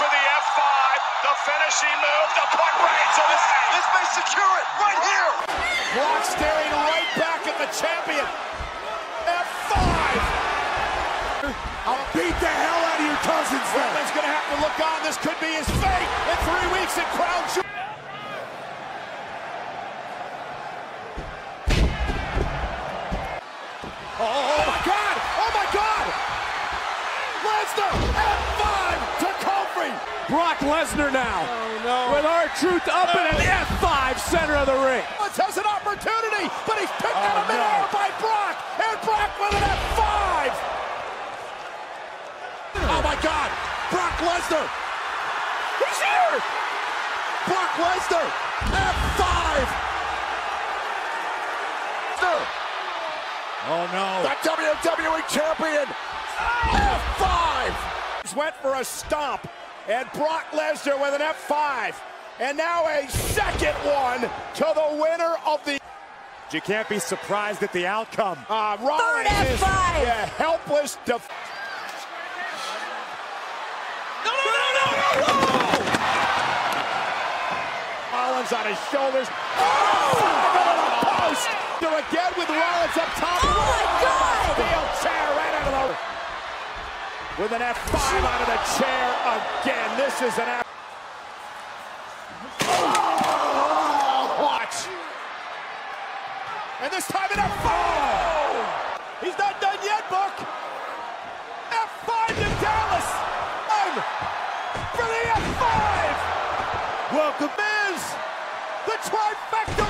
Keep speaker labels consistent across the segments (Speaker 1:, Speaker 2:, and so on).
Speaker 1: The F5. The finishing move. The puck right away.
Speaker 2: This may secure it right here.
Speaker 3: Brock staring right back at the champion. F5. I'll beat the hell out of your cousins. Roman's going to have to look on. This could be his fate in three weeks at Crown Jewel. Lesnar
Speaker 4: now.
Speaker 3: Oh no!
Speaker 4: With our truth up in an F5 center of the ring.
Speaker 3: Owens has an opportunity, but he's picked
Speaker 4: Oh,
Speaker 3: out of midair by Brock, and Brock with an F5. Oh my God! Brock Lesnar. He's here. Brock Lesnar. F5.
Speaker 4: Oh no.
Speaker 3: The WWE Champion. F5. He's went for a stomp, and Brock Lesnar with an F5. And now a second one to the winner of the.
Speaker 4: You can't be surprised at the outcome.
Speaker 3: Uh, Rollins
Speaker 5: Third
Speaker 3: is
Speaker 5: F5.
Speaker 3: yeah, helpless. Def-
Speaker 4: No, no, no, no, no, no!
Speaker 3: Rollins on his shoulders. Oh! Into the post. Do again with Rollins up top.
Speaker 5: Oh, my God!
Speaker 3: Steel chair right out of the. With an F5 out of the chair again. This is an F. Oh, watch. And this time an F5. He's not done yet, Buck. F5 to Dallas. One for the F5. Welcome, Miz. The trifecta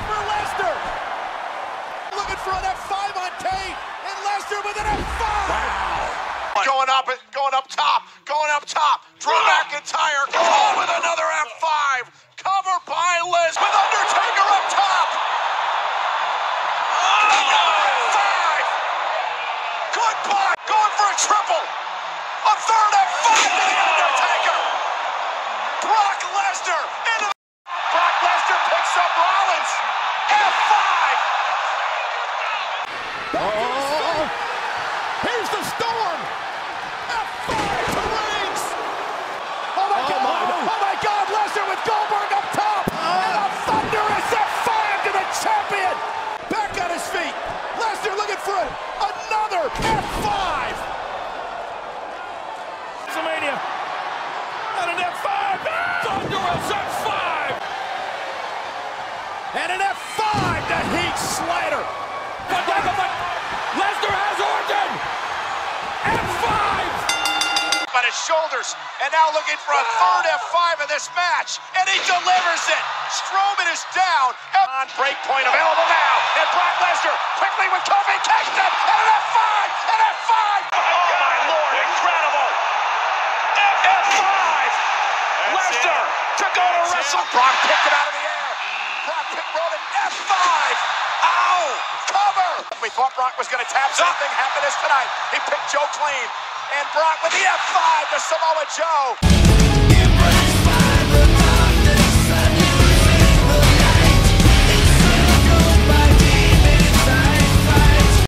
Speaker 2: Going up, going up top, going up top. Drew McIntyre oh, with another F5. Cover by Liz with Undertaker up top. Another F5. Goodbye. Going for a triple. A third F5 to the Undertaker. Brock Lesnar into the. Brock Lesnar picks up Rollins. F5.
Speaker 3: Oh, here's the storm. F5 to Reigns. Oh my God! Oh my God! Lesnar with Goldberg up top, and a thunderous F5 to the champion. Back on his feet. Lesnar looking for another F5.
Speaker 4: WrestleMania. And an F5. Thunderous F5.
Speaker 3: And an F5
Speaker 2: his shoulders, and now looking for a third F5 in this match, and he delivers it. Strowman is down. On break point available now, and Brock Lesnar quickly with Kofi Kingston, and an F5, an F5. Oh my lord, incredible! F5. Lesnar to go to wrestle. Brock picked it out of the air. Brock picked Roman F5. Ow! Cover. We thought Brock was going to tap something. Happened is tonight. He picked Joe clean. And Brock with the F5 to Samoa Joe.